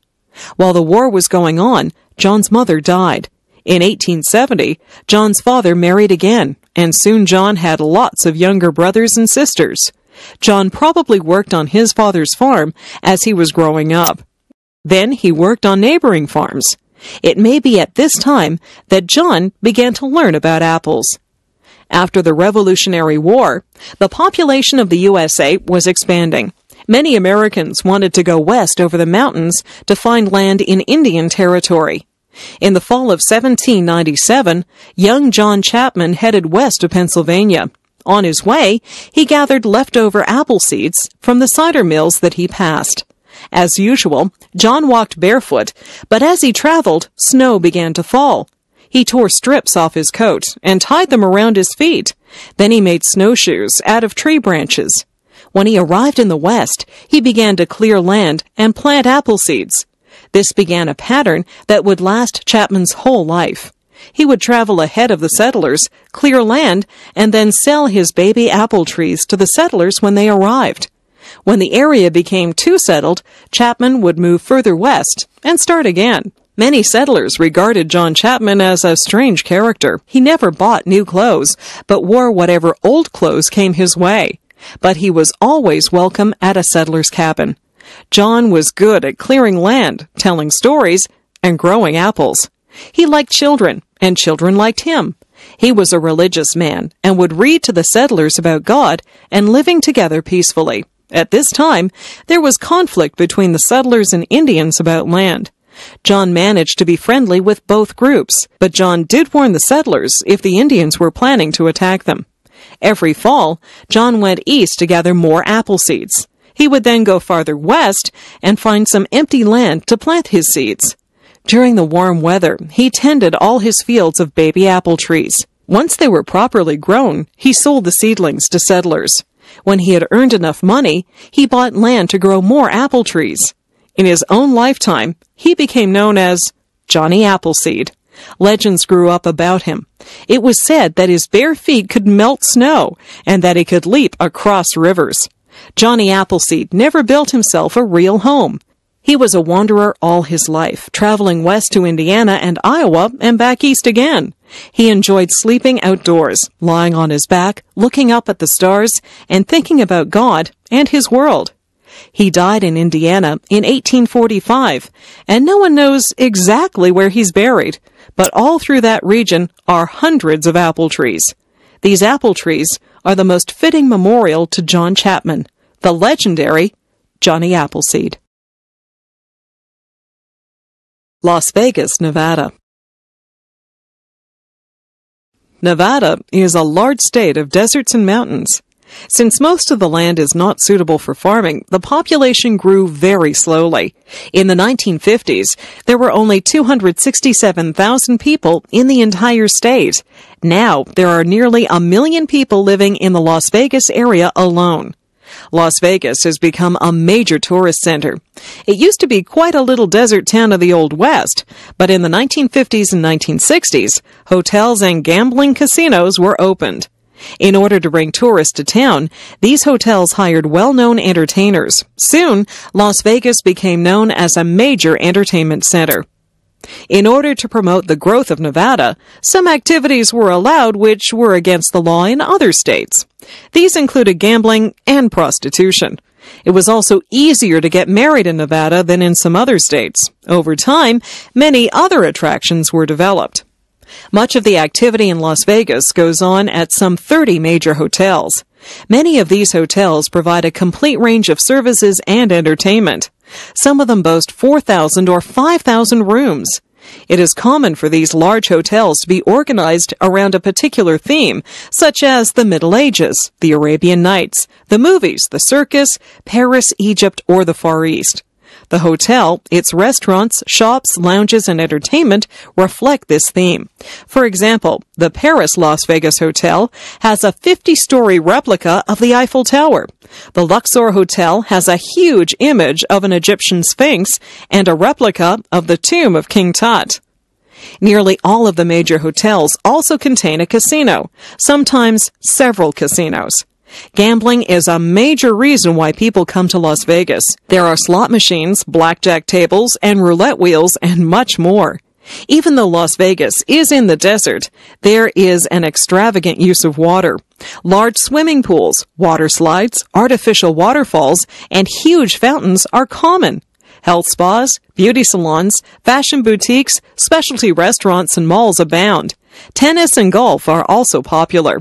While the war was going on, John's mother died. In 1870, John's father married again, and soon John had lots of younger brothers and sisters. John probably worked on his father's farm as he was growing up. Then he worked on neighboring farms. It may be at this time that John began to learn about apples. After the Revolutionary War, the population of the USA was expanding. Many Americans wanted to go west over the mountains to find land in Indian territory. In the fall of 1797, young John Chapman headed west to Pennsylvania. On his way, he gathered leftover apple seeds from the cider mills that he passed. As usual, John walked barefoot, but as he traveled, snow began to fall. He tore strips off his coat and tied them around his feet. Then he made snowshoes out of tree branches. When he arrived in the West, he began to clear land and plant apple seeds. This began a pattern that would last Chapman's whole life. He would travel ahead of the settlers, clear land, and then sell his baby apple trees to the settlers when they arrived. When the area became too settled, Chapman would move further west and start again. Many settlers regarded John Chapman as a strange character. He never bought new clothes, but wore whatever old clothes came his way. But he was always welcome at a settler's cabin. John was good at clearing land, telling stories, and growing apples. He liked children, and children liked him. He was a religious man and would read to the settlers about God and living together peacefully. At this time, there was conflict between the settlers and Indians about land. John managed to be friendly with both groups, but John did warn the settlers if the Indians were planning to attack them. Every fall, John went east to gather more apple seeds. He would then go farther west and find some empty land to plant his seeds. During the warm weather, he tended all his fields of baby apple trees. Once they were properly grown, he sold the seedlings to settlers. When he had earned enough money, he bought land to grow more apple trees. In his own lifetime, he became known as Johnny Appleseed. Legends grew up about him. It was said that his bare feet could melt snow and that he could leap across rivers. Johnny Appleseed never built himself a real home. He was a wanderer all his life, traveling west to Indiana and Iowa and back east again. He enjoyed sleeping outdoors, lying on his back, looking up at the stars, and thinking about God and his world. He died in Indiana in 1845, and no one knows exactly where he's buried, but all through that region are hundreds of apple trees. These apple trees are the most fitting memorial to John Chapman, the legendary Johnny Appleseed. Las Vegas, Nevada. Nevada is a large state of deserts and mountains. Since most of the land is not suitable for farming, the population grew very slowly. In the 1950s, there were only 267,000 people in the entire state. Now, there are nearly a million people living in the Las Vegas area alone. Las Vegas has become a major tourist center. It used to be quite a little desert town of the Old West, but in the 1950s and 1960s, hotels and gambling casinos were opened. In order to bring tourists to town, these hotels hired well-known entertainers. Soon, Las Vegas became known as a major entertainment center. In order to promote the growth of Nevada, some activities were allowed which were against the law in other states. These included gambling and prostitution. It was also easier to get married in Nevada than in some other states. Over time, many other attractions were developed. Much of the activity in Las Vegas goes on at some 30 major hotels. Many of these hotels provide a complete range of services and entertainment. Some of them boast 4,000 or 5,000 rooms. It is common for these large hotels to be organized around a particular theme, such as the Middle Ages, the Arabian Nights, the movies, the circus, Paris, Egypt, or the Far East. The hotel, its restaurants, shops, lounges, and entertainment reflect this theme. For example, the Paris Las Vegas Hotel has a 50-story replica of the Eiffel Tower. The Luxor Hotel has a huge image of an Egyptian sphinx and a replica of the tomb of King Tut. Nearly all of the major hotels also contain a casino, sometimes several casinos. Gambling is a major reason why people come to Las Vegas. There are slot machines, blackjack tables, and roulette wheels, and much more. Even though Las Vegas is in the desert, there is an extravagant use of water. Large swimming pools, water slides, artificial waterfalls, and huge fountains are common. Health spas, beauty salons, fashion boutiques, specialty restaurants, and malls abound. Tennis and golf are also popular.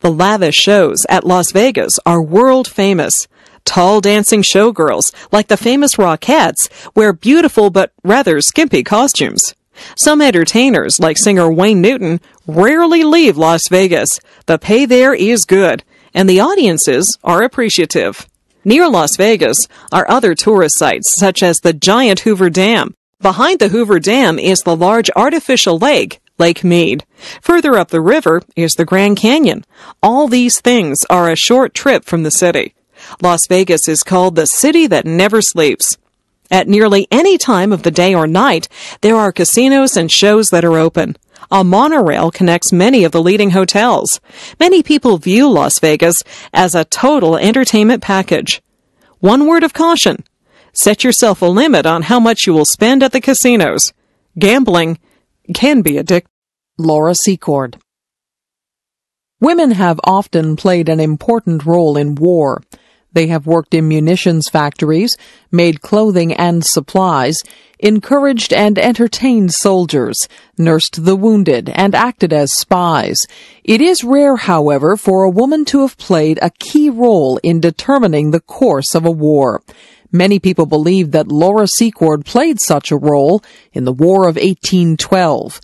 The lavish shows at Las Vegas are world famous. Tall dancing showgirls, like the famous Rockettes, wear beautiful but rather skimpy costumes. Some entertainers, like singer Wayne Newton, rarely leave Las Vegas. The pay there is good, and the audiences are appreciative. Near Las Vegas are other tourist sites, such as the giant Hoover Dam. Behind the Hoover Dam is the large artificial lake, Lake Mead. Further up the river is the Grand Canyon. All these things are a short trip from the city. Las Vegas is called the city that never sleeps. At nearly any time of the day or night, there are casinos and shows that are open. A monorail connects many of the leading hotels. Many people view Las Vegas as a total entertainment package. One word of caution. Set yourself a limit on how much you will spend at the casinos. Gambling can be addictive. Laura Secord. Women have often played an important role in war. They have worked in munitions factories, made clothing and supplies, encouraged and entertained soldiers, nursed the wounded, and acted as spies. It is rare, however, for a woman to have played a key role in determining the course of a war. Many people believe that Laura Secord played such a role in the War of 1812.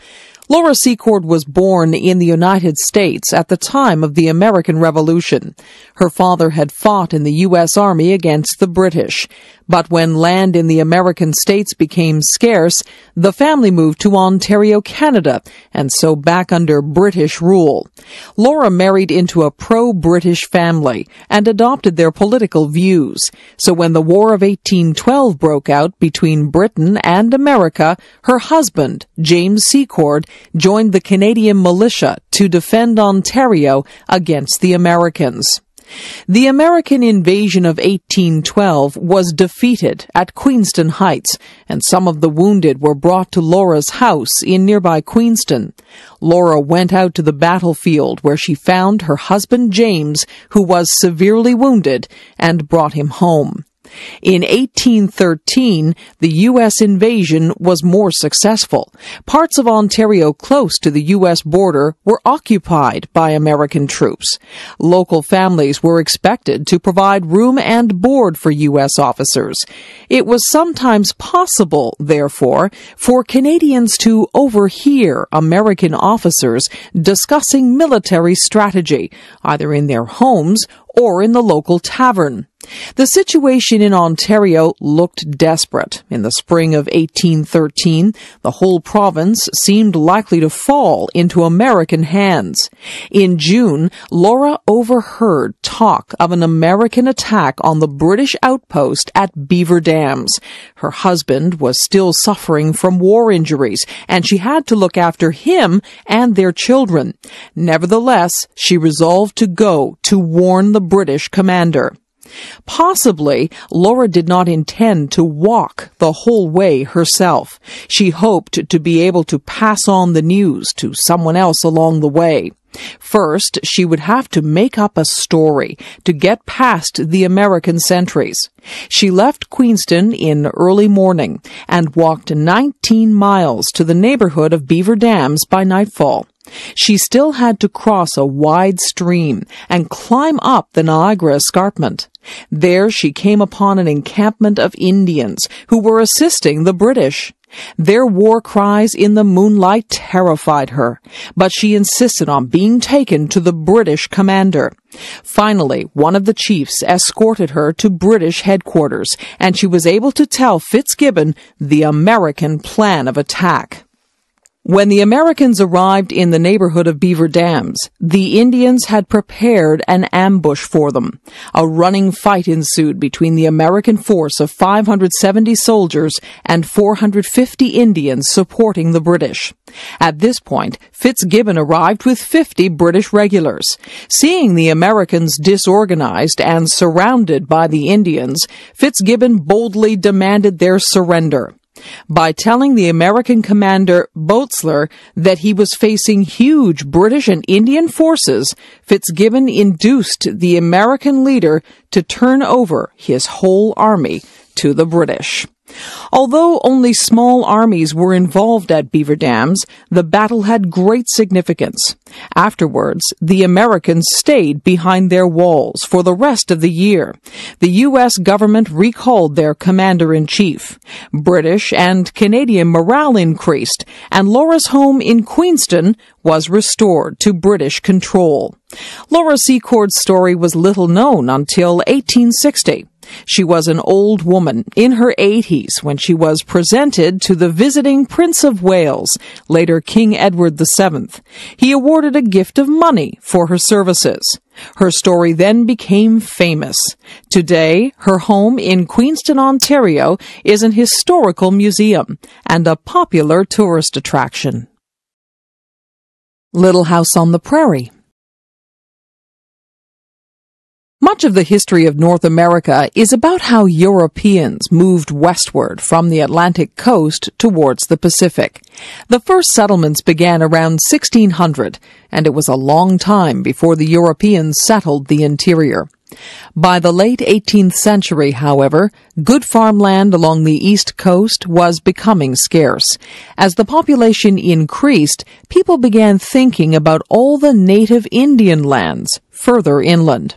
Laura Secord was born in the United States at the time of the American Revolution. Her father had fought in the U.S. Army against the British. But when land in the American states became scarce, the family moved to Ontario, Canada, and so back under British rule. Laura married into a pro-British family and adopted their political views. So when the War of 1812 broke out between Britain and America, her husband, James Secord, joined the Canadian militia to defend Ontario against the Americans. The American invasion of 1812 was defeated at Queenston Heights, and some of the wounded were brought to Laura's house in nearby Queenston. Laura went out to the battlefield where she found her husband James, who was severely wounded, and brought him home. In 1813, the U.S. invasion was more successful. Parts of Ontario close to the U.S. border were occupied by American troops. Local families were expected to provide room and board for U.S. officers. It was sometimes possible, therefore, for Canadians to overhear American officers discussing military strategy, either in their homes or in the local tavern. The situation in Ontario looked desperate. In the spring of 1813, the whole province seemed likely to fall into American hands. In June, Laura overheard talk of an American attack on the British outpost at Beaver Dams. Her husband was still suffering from war injuries, and she had to look after him and their children. Nevertheless, she resolved to go to warn the British commander. Possibly, Laura did not intend to walk the whole way herself. She hoped to be able to pass on the news to someone else along the way. First, she would have to make up a story to get past the American sentries. She left Queenston in early morning and walked 19 miles to the neighborhood of Beaver Dams by nightfall. She still had to cross a wide stream and climb up the Niagara escarpment. There she came upon an encampment of Indians who were assisting the British. Their war cries in the moonlight terrified her, but she insisted on being taken to the British commander. Finally, one of the chiefs escorted her to British headquarters, and she was able to tell Fitzgibbon the American plan of attack. When the Americans arrived in the neighborhood of Beaver Dams, the Indians had prepared an ambush for them. A running fight ensued between the American force of 570 soldiers and 450 Indians supporting the British. At this point, Fitzgibbon arrived with 50 British regulars. Seeing the Americans disorganized and surrounded by the Indians, Fitzgibbon boldly demanded their surrender by telling the American commander Boerstler that he was facing huge British and Indian forces, Fitzgibbon induced the American leader to turn over his whole army to the British. Although only small armies were involved at Beaver Dams, the battle had great significance. Afterwards, the Americans stayed behind their walls for the rest of the year. The U.S. government recalled their commander-in-chief. British and Canadian morale increased, and Laura's home in Queenston was restored to British control. Laura Secord's story was little known until 1860. She was an old woman in her 80s when she was presented to the visiting Prince of Wales, later King Edward VII. He awarded a gift of money for her services. Her story then became famous. Today, her home in Queenston, Ontario is an historical museum and a popular tourist attraction. Little House on the Prairie much of the history of North America is about how Europeans moved westward from the Atlantic coast towards the Pacific. The first settlements began around 1600, and it was a long time before the Europeans settled the interior. By the late 18th century, however, good farmland along the east coast was becoming scarce. As the population increased, people began thinking about all the native Indian lands further inland.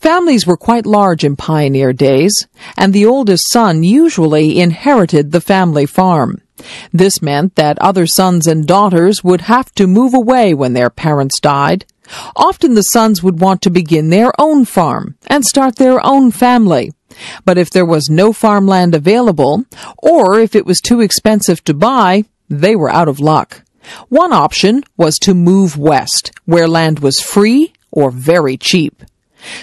Families were quite large in pioneer days, and the oldest son usually inherited the family farm. This meant that other sons and daughters would have to move away when their parents died. Often the sons would want to begin their own farm and start their own family. But if there was no farmland available, or if it was too expensive to buy, they were out of luck. One option was to move west, where land was free or very cheap.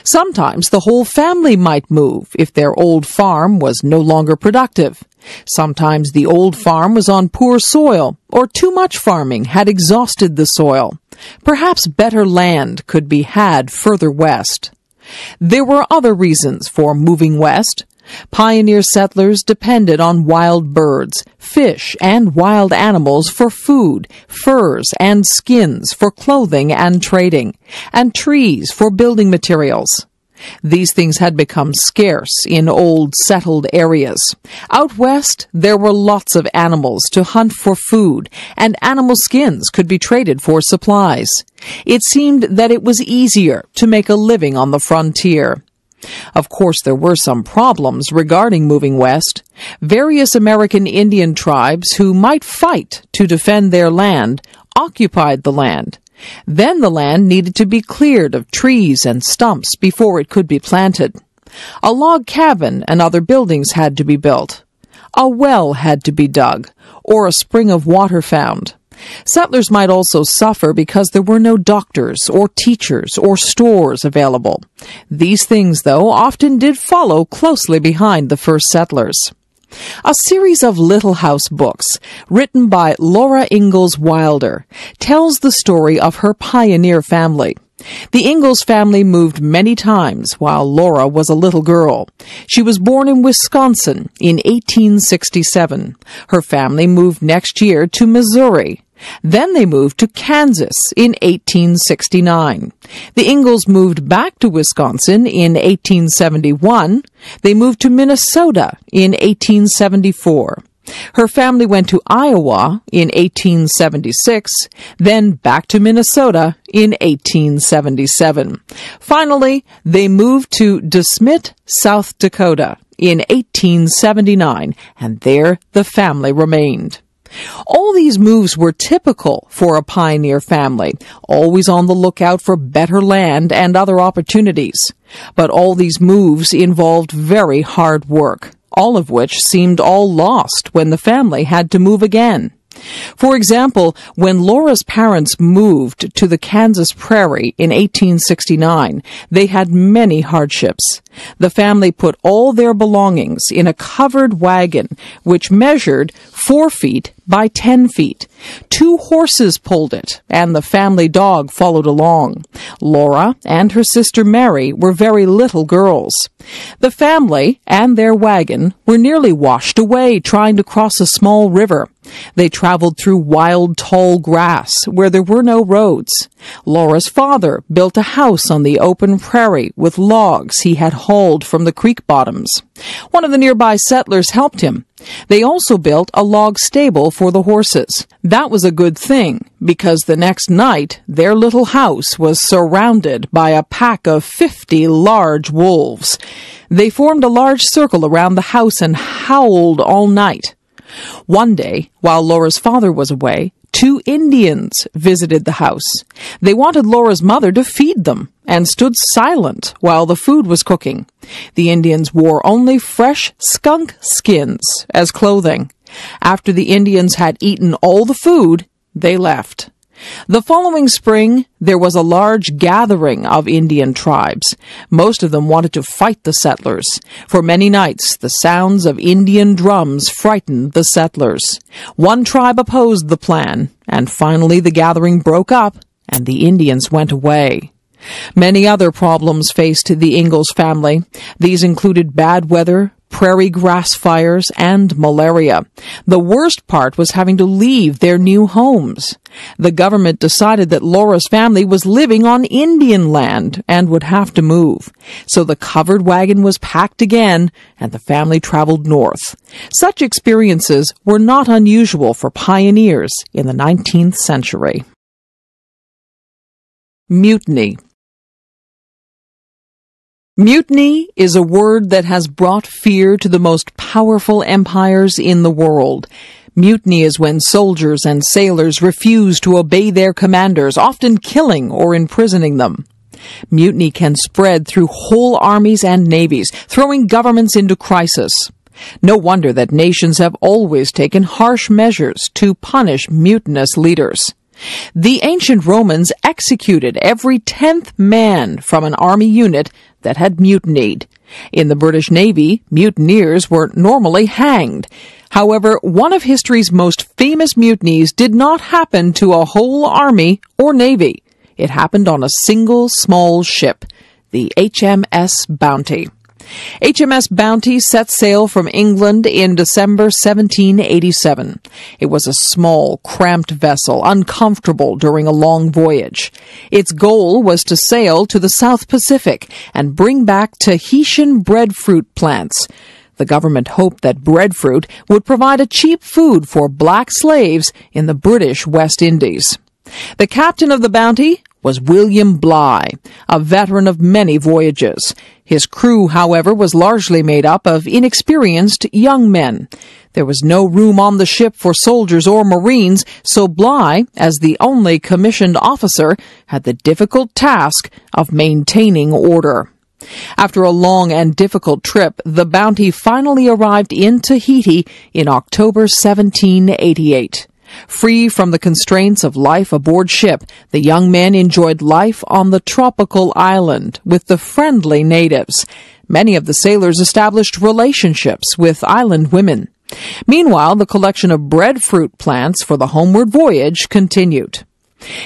Sometimes the whole family might move if their old farm was no longer productive. Sometimes the old farm was on poor soil, or too much farming had exhausted the soil. Perhaps better land could be had further west. There were other reasons for moving west. Pioneer settlers depended on wild birds, fish, and wild animals for food, furs and skins for clothing and trading, and trees for building materials. These things had become scarce in old settled areas. Out west, there were lots of animals to hunt for food, and animal skins could be traded for supplies. It seemed that it was easier to make a living on the frontier. Of course, there were some problems regarding moving west. Various American Indian tribes who might fight to defend their land occupied the land. Then the land needed to be cleared of trees and stumps before it could be planted. A log cabin and other buildings had to be built. A well had to be dug, or a spring of water found. Settlers might also suffer because there were no doctors or teachers or stores available. These things, though, often did follow closely behind the first settlers. A series of Little House books, written by Laura Ingalls Wilder, tells the story of her pioneer family. The Ingalls family moved many times while Laura was a little girl. She was born in Wisconsin in 1867. Her family moved next year to Missouri. Then they moved to Kansas in 1869. The Ingalls moved back to Wisconsin in 1871. They moved to Minnesota in 1874. Her family went to Iowa in 1876, then back to Minnesota in 1877. Finally, they moved to DeSmet, South Dakota in 1879, and there the family remained. All these moves were typical for a pioneer family, always on the lookout for better land and other opportunities. But all these moves involved very hard work, all of which seemed all lost when the family had to move again. For example, when Laura's parents moved to the Kansas prairie in 1869, they had many hardships. The family put all their belongings in a covered wagon, which measured four feet by ten feet. Two horses pulled it, and the family dog followed along. Laura and her sister Mary were very little girls. The family and their wagon were nearly washed away trying to cross a small river. They traveled through wild tall grass where there were no roads. Laura's father built a house on the open prairie with logs he had hauled from the creek bottoms. One of the nearby settlers helped him. They also built a log stable for the horses. That was a good thing, because the next night their little house was surrounded by a pack of fifty large wolves. They formed a large circle around the house and howled all night. One day, while Laura's father was away, two Indians visited the house. They wanted Laura's mother to feed them and stood silent while the food was cooking. The Indians wore only fresh skunk skins as clothing. After the Indians had eaten all the food, they left. The following spring, there was a large gathering of Indian tribes. Most of them wanted to fight the settlers. For many nights, the sounds of Indian drums frightened the settlers. One tribe opposed the plan, and finally the gathering broke up and the Indians went away. Many other problems faced the Ingalls family. These included bad weather, prairie grass fires, and malaria. The worst part was having to leave their new homes. The government decided that Laura's family was living on Indian land and would have to move. So the covered wagon was packed again and the family traveled north. Such experiences were not unusual for pioneers in the 19th century. Mutiny Mutiny is a word that has brought fear to the most powerful empires in the world. Mutiny is when soldiers and sailors refuse to obey their commanders, often killing or imprisoning them. Mutiny can spread through whole armies and navies, throwing governments into crisis. No wonder that nations have always taken harsh measures to punish mutinous leaders. The ancient Romans executed every tenth man from an army unit that had mutinied. In the British Navy, mutineers were normally hanged. However, one of history's most famous mutinies did not happen to a whole army or navy. It happened on a single small ship, the HMS Bounty. HMS Bounty set sail from England in December 1787. It was a small, cramped vessel, uncomfortable during a long voyage. Its goal was to sail to the South Pacific and bring back Tahitian breadfruit plants. The government hoped that breadfruit would provide a cheap food for black slaves in the British West Indies. The captain of the Bounty was William Bligh, a veteran of many voyages. His crew, however, was largely made up of inexperienced young men. There was no room on the ship for soldiers or marines, so Bligh, as the only commissioned officer, had the difficult task of maintaining order. After a long and difficult trip, the Bounty finally arrived in Tahiti in October 1788. Free from the constraints of life aboard ship, the young men enjoyed life on the tropical island with the friendly natives. Many of the sailors established relationships with island women. Meanwhile, the collection of breadfruit plants for the homeward voyage continued.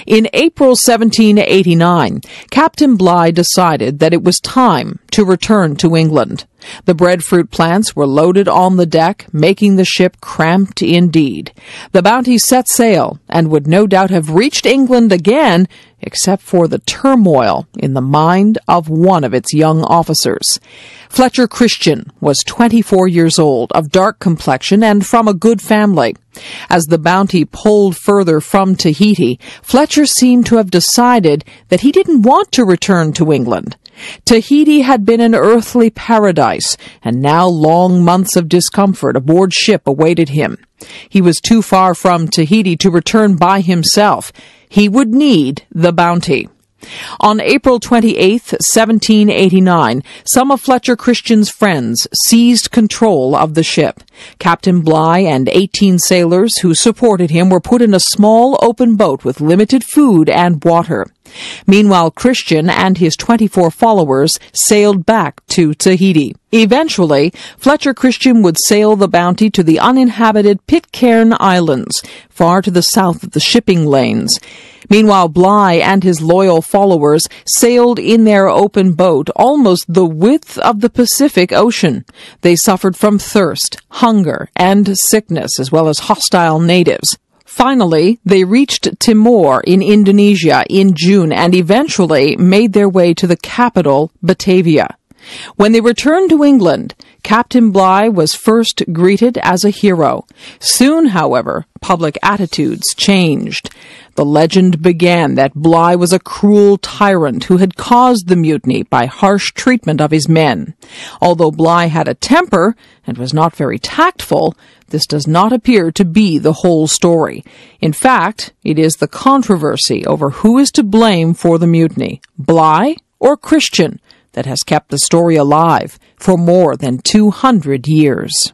In April 1789, Captain Bligh decided that it was time to return to England. The breadfruit plants were loaded on the deck, making the ship cramped indeed. The Bounty set sail and would no doubt have reached England again, except for the turmoil in the mind of one of its young officers. Fletcher Christian was 24 years old, of dark complexion, and from a good family. As the Bounty pulled further from Tahiti, Fletcher seemed to have decided that he didn't want to return to England. Tahiti had been an earthly paradise, and now long months of discomfort aboard ship awaited him. He was too far from Tahiti to return by himself. He would need the bounty. On April 28, 1789, some of Fletcher Christian's friends seized control of the ship. Captain Bligh and 18 sailors who supported him were put in a small open boat with limited food and water. Meanwhile, Christian and his 24 followers sailed back to Tahiti. Eventually, Fletcher Christian would sail the Bounty to the uninhabited Pitcairn Islands, far to the south of the shipping lanes. Meanwhile, Bligh and his loyal followers sailed in their open boat almost the width of the Pacific Ocean. They suffered from thirst, hunger, and sickness, as well as hostile natives. Finally, they reached Timor in Indonesia in June and eventually made their way to the capital, Batavia. When they returned to England, Captain Bligh was first greeted as a hero. Soon, however, public attitudes changed. The legend began that Bligh was a cruel tyrant who had caused the mutiny by harsh treatment of his men. Although Bligh had a temper and was not very tactful, this does not appear to be the whole story. In fact, it is the controversy over who is to blame for the mutiny, Bligh or Christian, that has kept the story alive for more than 200 years.